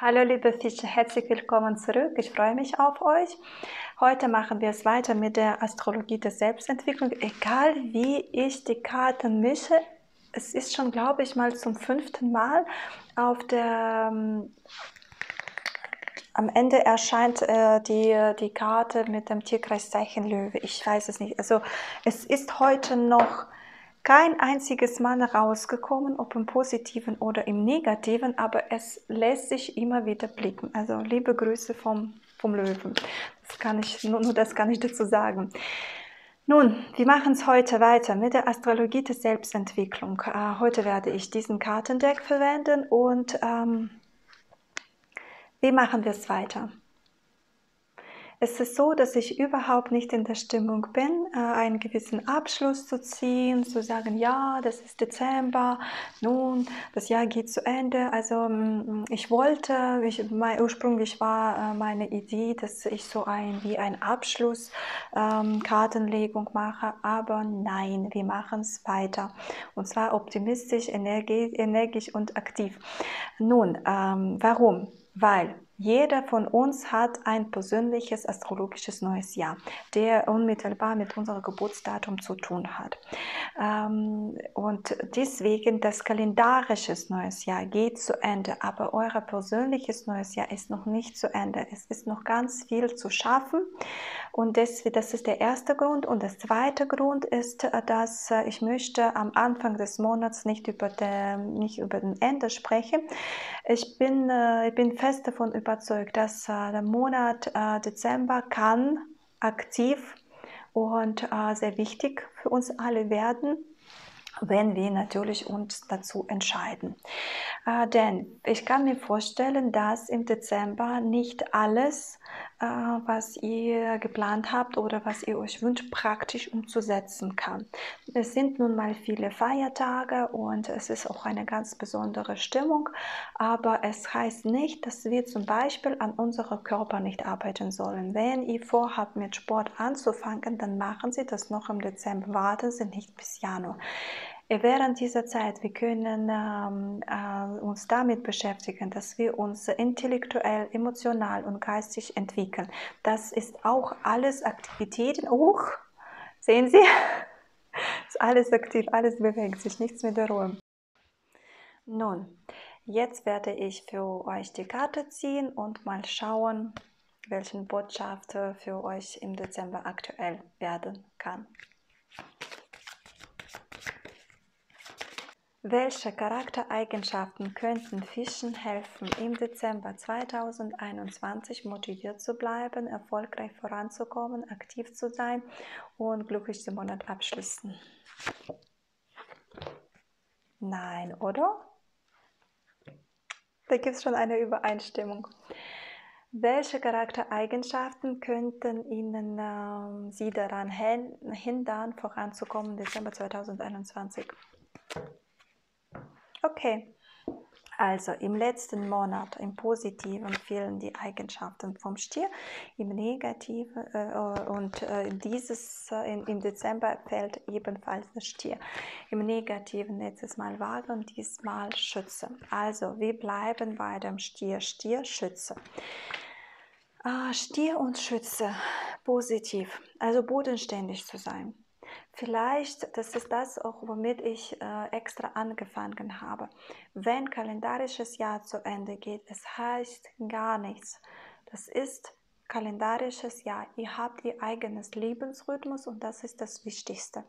Hallo liebe Fische, herzlich willkommen zurück. Ich freue mich auf euch. Heute machen wir es weiter mit der Astrologie der Selbstentwicklung. Egal wie ich die Karten mische, es ist schon, glaube ich, mal zum fünften Mal auf der ähm, am Ende erscheint äh, die, die Karte mit dem Tierkreiszeichen Löwe. Ich weiß es nicht. Also es ist heute noch kein einziges Mal rausgekommen, ob im positiven oder im negativen, aber es lässt sich immer wieder blicken. Also liebe Grüße vom, vom Löwen. Das kann ich, nur, nur das kann ich dazu sagen. Nun, wir machen es heute weiter mit der Astrologie der Selbstentwicklung. Äh, heute werde ich diesen Kartendeck verwenden und ähm, wie machen wir es weiter? Es ist so, dass ich überhaupt nicht in der Stimmung bin, äh, einen gewissen Abschluss zu ziehen, zu sagen, ja, das ist Dezember, nun, das Jahr geht zu Ende. Also mm, ich wollte, ich, mein, ursprünglich war äh, meine Idee, dass ich so ein wie ein Abschluss ähm, Kartenlegung mache, aber nein, wir machen es weiter. Und zwar optimistisch, energisch und aktiv. Nun, ähm, warum? Weil jeder von uns hat ein persönliches astrologisches neues Jahr, der unmittelbar mit unserem Geburtsdatum zu tun hat. Ähm, und deswegen das kalendarische neues Jahr geht zu Ende, aber euer persönliches neues Jahr ist noch nicht zu Ende. Es ist noch ganz viel zu schaffen und deswegen, das ist der erste Grund. Und der zweite Grund ist, dass ich möchte am Anfang des Monats nicht über, den, nicht über den Ende sprechen. Ich bin, äh, ich bin fest davon überzeugt, überzeugt, dass äh, der Monat äh, Dezember kann aktiv und äh, sehr wichtig für uns alle werden, wenn wir natürlich uns dazu entscheiden. Äh, denn ich kann mir vorstellen, dass im Dezember nicht alles, was ihr geplant habt oder was ihr euch wünscht, praktisch umzusetzen kann. Es sind nun mal viele Feiertage und es ist auch eine ganz besondere Stimmung, aber es heißt nicht, dass wir zum Beispiel an unserem Körper nicht arbeiten sollen. Wenn ihr vorhabt, mit Sport anzufangen, dann machen Sie das noch im Dezember. Warten Sie nicht bis Januar. Während dieser Zeit, wir können ähm, äh, uns damit beschäftigen, dass wir uns intellektuell, emotional und geistig entwickeln. Das ist auch alles Aktivitäten. Oh, sehen Sie? ist alles aktiv, alles bewegt sich, nichts mit der Ruhe. Nun, jetzt werde ich für euch die Karte ziehen und mal schauen, welchen Botschaft für euch im Dezember aktuell werden kann. Welche Charaktereigenschaften könnten Fischen helfen, im Dezember 2021 motiviert zu bleiben, erfolgreich voranzukommen, aktiv zu sein und glücklich den Monat abschließen? Nein, oder? Da gibt es schon eine Übereinstimmung. Welche Charaktereigenschaften könnten Ihnen äh, Sie daran hindern, voranzukommen im Dezember 2021? Okay. Also im letzten Monat im Positiven fehlen die Eigenschaften vom Stier, im Negativen äh, und äh, dieses äh, in, im Dezember fällt ebenfalls das Stier. Im Negativen letztes Mal Waage und diesmal Schütze. Also wir bleiben bei dem Stier, Stier, Schütze. Ah, Stier und Schütze, positiv, also bodenständig zu sein Vielleicht, das ist das auch, womit ich äh, extra angefangen habe. Wenn kalendarisches Jahr zu Ende geht, es heißt gar nichts. Das ist kalendarisches Jahr. Ihr habt ihr eigenes Lebensrhythmus und das ist das Wichtigste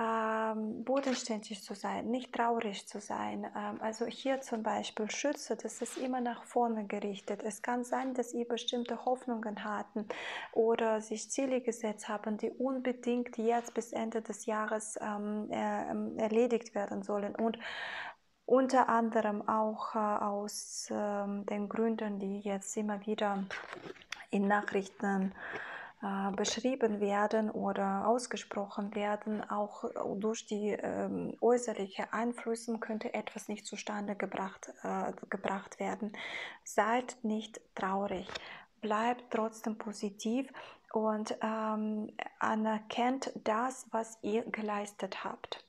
ähm, bodenständig zu sein, nicht traurig zu sein. Ähm, also hier zum Beispiel Schütze, das ist immer nach vorne gerichtet. Es kann sein, dass ihr bestimmte Hoffnungen hatten oder sich Ziele gesetzt haben, die unbedingt jetzt bis Ende des Jahres ähm, äh, erledigt werden sollen. Und unter anderem auch äh, aus äh, den Gründen, die jetzt immer wieder in Nachrichten äh, beschrieben werden oder ausgesprochen werden, auch durch die ähm, äußerlichen Einflüsse könnte etwas nicht zustande gebracht, äh, gebracht werden. Seid nicht traurig, bleibt trotzdem positiv und ähm, anerkennt das, was ihr geleistet habt.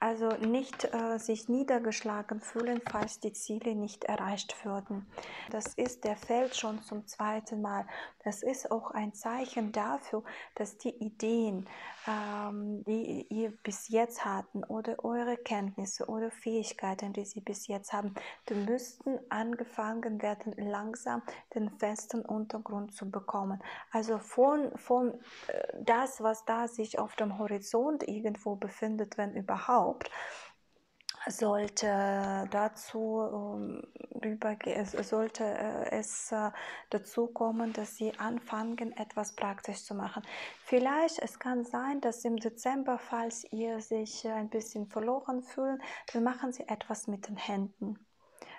Also nicht äh, sich niedergeschlagen fühlen, falls die Ziele nicht erreicht würden. Das ist der Feld schon zum zweiten Mal. Das ist auch ein Zeichen dafür, dass die Ideen, ähm, die ihr bis jetzt hatten oder eure Kenntnisse oder Fähigkeiten, die sie bis jetzt haben, die müssten angefangen werden, langsam den festen Untergrund zu bekommen. Also von, von äh, das, was da sich auf dem Horizont irgendwo befindet, wenn überhaupt, sollte dazu ähm, sollte äh, es äh, dazu kommen, dass sie anfangen, etwas praktisch zu machen. Vielleicht es kann sein, dass im Dezember, falls ihr sich ein bisschen verloren fühlt, dann machen sie etwas mit den Händen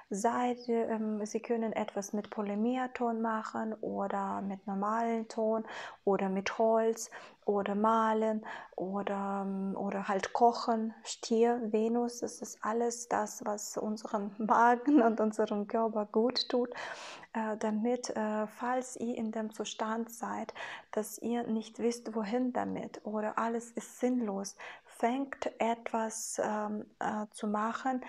sei, ähm, Sie können etwas mit Polymerton machen oder mit normalen Ton oder mit Holz oder malen oder, ähm, oder halt kochen. Stier, Venus, das ist alles das, was unseren Magen und unserem Körper gut tut, äh, damit, äh, falls ihr in dem Zustand seid, dass ihr nicht wisst, wohin damit oder alles ist sinnlos, fängt etwas ähm, äh, zu machen,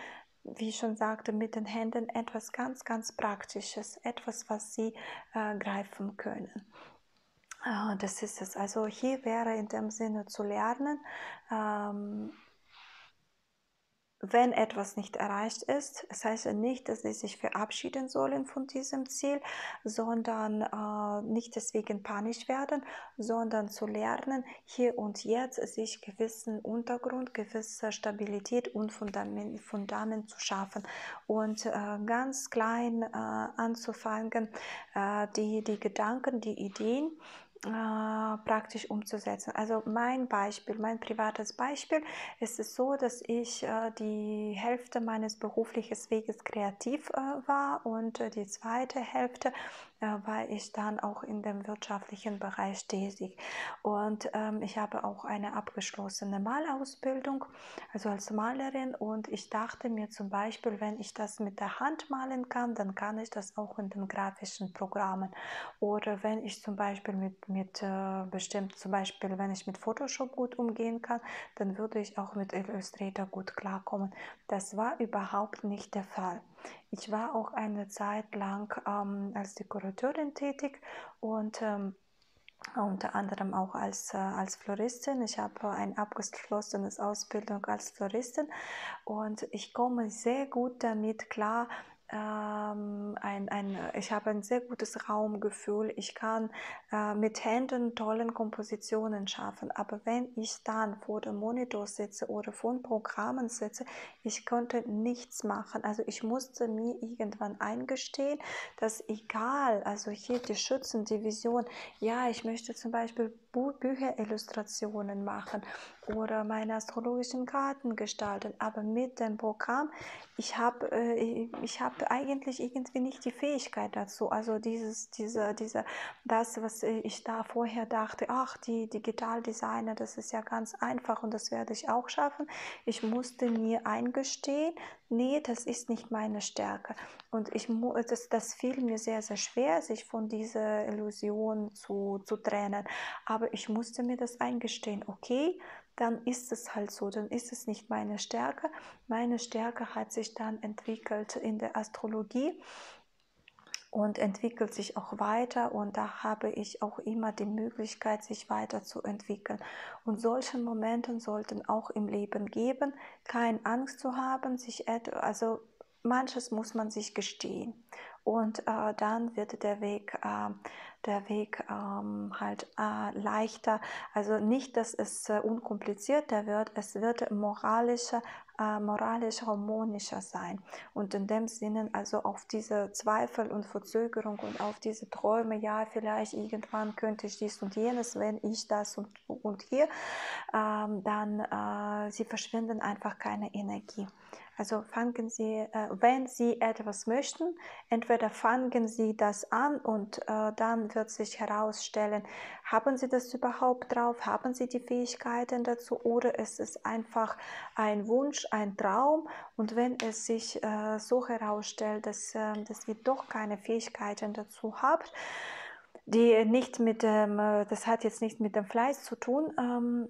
wie ich schon sagte, mit den Händen etwas ganz, ganz Praktisches, etwas, was Sie äh, greifen können. Äh, das ist es. Also hier wäre in dem Sinne zu lernen, ähm, wenn etwas nicht erreicht ist, das heißt nicht, dass sie sich verabschieden sollen von diesem Ziel, sondern äh, nicht deswegen panisch werden, sondern zu lernen, hier und jetzt sich gewissen Untergrund, gewisse Stabilität und Fundament, Fundament zu schaffen und äh, ganz klein äh, anzufangen, äh, die, die Gedanken, die Ideen, äh, praktisch umzusetzen. Also mein Beispiel, mein privates Beispiel ist es so, dass ich äh, die Hälfte meines beruflichen Weges kreativ äh, war und äh, die zweite Hälfte äh, war ich dann auch in dem wirtschaftlichen Bereich tätig. Und ähm, ich habe auch eine abgeschlossene Malausbildung, also als Malerin. Und ich dachte mir zum Beispiel, wenn ich das mit der Hand malen kann, dann kann ich das auch in den grafischen Programmen. Oder wenn ich zum Beispiel mit, mit äh, bestimmt, zum Beispiel, wenn ich mit Photoshop gut umgehen kann, dann würde ich auch mit Illustrator gut klarkommen. Das war überhaupt nicht der Fall. Ich war auch eine Zeit lang ähm, als Dekorateurin tätig und ähm, unter anderem auch als, äh, als Floristin. Ich habe ein abgeschlossenes Ausbildung als Floristin und ich komme sehr gut damit klar, ähm, ein, ein, ich habe ein sehr gutes Raumgefühl. Ich kann äh, mit Händen tollen Kompositionen schaffen. Aber wenn ich dann vor dem Monitor sitze oder vor Programmen sitze, ich konnte nichts machen. Also ich musste mir irgendwann eingestehen, dass egal, also hier die Schützendivision, ja, ich möchte zum Beispiel Bücherillustrationen machen oder meine astrologischen Karten gestalten, aber mit dem Programm, ich habe äh, ich habe eigentlich irgendwie nicht die Fähigkeit dazu. Also dieses, diese, diese, das, was ich da vorher dachte, ach, die Digitaldesigner, das ist ja ganz einfach und das werde ich auch schaffen. Ich musste mir eingestehen, nee, das ist nicht meine Stärke. Und ich, das, das fiel mir sehr, sehr schwer, sich von dieser Illusion zu, zu trennen. Aber ich musste mir das eingestehen, okay, dann ist es halt so, dann ist es nicht meine Stärke. Meine Stärke hat sich dann entwickelt in der Astrologie und entwickelt sich auch weiter und da habe ich auch immer die Möglichkeit, sich weiterzuentwickeln. Und solche Momente sollten auch im Leben geben, keine Angst zu haben, sich also manches muss man sich gestehen und äh, dann wird der Weg, äh, der Weg ähm, halt äh, leichter. Also nicht, dass es äh, unkomplizierter wird, es wird moralischer, äh, moralisch harmonischer sein. Und in dem Sinne also auf diese Zweifel und Verzögerung und auf diese Träume, ja, vielleicht irgendwann könnte ich dies und jenes, wenn ich das und, und hier, ähm, dann äh, sie verschwinden einfach keine Energie. Also fangen Sie, äh, wenn Sie etwas möchten, entweder fangen Sie das an und äh, dann wird sich herausstellen, haben Sie das überhaupt drauf, haben Sie die Fähigkeiten dazu oder ist es einfach ein Wunsch, ein Traum und wenn es sich äh, so herausstellt, dass, äh, dass ihr doch keine Fähigkeiten dazu habt, die nicht mit dem, äh, das hat jetzt nicht mit dem Fleiß zu tun, ähm,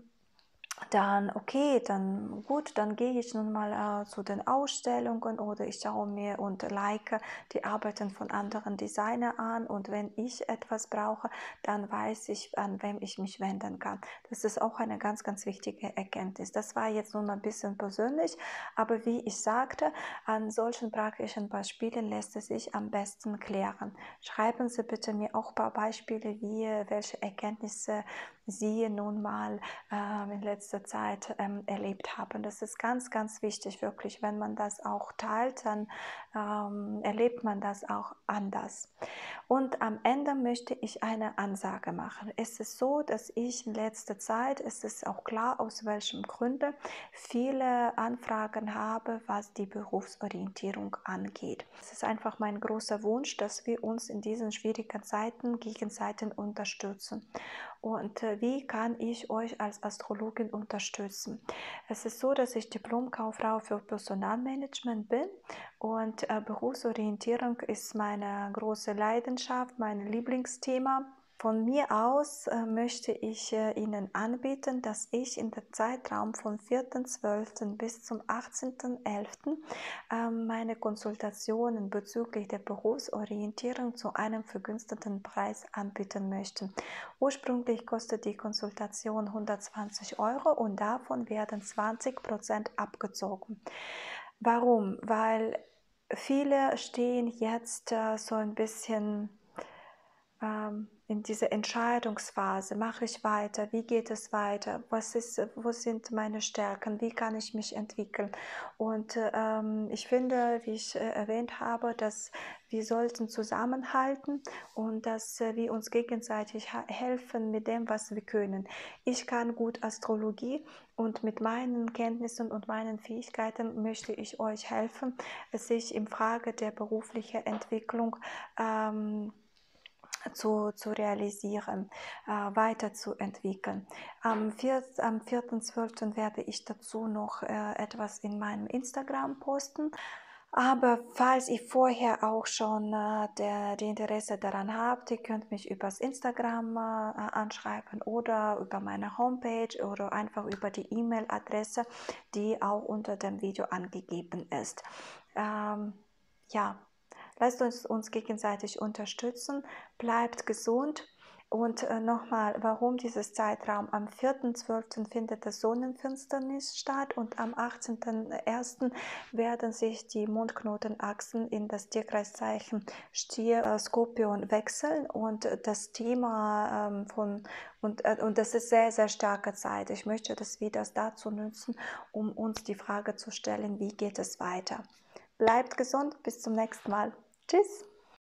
dann okay, dann gut, dann gehe ich nun mal äh, zu den Ausstellungen oder ich schaue mir und like die Arbeiten von anderen Designern an und wenn ich etwas brauche, dann weiß ich, an wem ich mich wenden kann. Das ist auch eine ganz, ganz wichtige Erkenntnis. Das war jetzt nun ein bisschen persönlich, aber wie ich sagte, an solchen praktischen Beispielen lässt es sich am besten klären. Schreiben Sie bitte mir auch ein paar Beispiele, wie welche Erkenntnisse Sie nun mal äh, in letzter Zeit ähm, erlebt haben. Das ist ganz, ganz wichtig, wirklich. Wenn man das auch teilt, dann ähm, erlebt man das auch anders. Und am Ende möchte ich eine Ansage machen. Es ist so, dass ich in letzter Zeit, es ist auch klar, aus welchem Gründe, viele Anfragen habe, was die Berufsorientierung angeht. Es ist einfach mein großer Wunsch, dass wir uns in diesen schwierigen Zeiten gegenseitig unterstützen. Und äh, wie kann ich euch als Astrologin unterstützen? Es ist so, dass ich Diplomkauffrau für Personalmanagement bin und äh, Berufsorientierung ist meine große Leidenschaft, mein Lieblingsthema. Von mir aus äh, möchte ich äh, Ihnen anbieten, dass ich in der Zeitraum vom 4.12. bis zum 18.11. Äh, meine Konsultationen bezüglich der Berufsorientierung zu einem vergünstigten Preis anbieten möchte. Ursprünglich kostet die Konsultation 120 Euro und davon werden 20 Prozent abgezogen. Warum? Weil viele stehen jetzt äh, so ein bisschen ähm, in dieser Entscheidungsphase, mache ich weiter, wie geht es weiter, was ist, wo sind meine Stärken, wie kann ich mich entwickeln. Und ähm, ich finde, wie ich äh, erwähnt habe, dass wir sollten zusammenhalten und dass äh, wir uns gegenseitig helfen mit dem, was wir können. Ich kann gut Astrologie und mit meinen Kenntnissen und meinen Fähigkeiten möchte ich euch helfen, sich im Frage der beruflichen Entwicklung ähm, zu, zu realisieren, äh, weiterzuentwickeln. Am 4.12. Am 4. werde ich dazu noch äh, etwas in meinem Instagram posten. Aber falls ihr vorher auch schon äh, der, die Interesse daran habt, ihr könnt mich übers Instagram äh, anschreiben oder über meine Homepage oder einfach über die E-Mail-Adresse, die auch unter dem Video angegeben ist. Ähm, ja, Lasst uns uns gegenseitig unterstützen, bleibt gesund. Und äh, nochmal, warum dieses Zeitraum? Am 4.12. findet das Sonnenfinsternis statt und am 18.01. werden sich die Mondknotenachsen in das Tierkreiszeichen Stier äh, Skorpion wechseln und das Thema ähm, von und, äh, und das ist sehr, sehr starke Zeit. Ich möchte das wieder dazu nutzen, um uns die Frage zu stellen, wie geht es weiter? Bleibt gesund, bis zum nächsten Mal. Tschüss!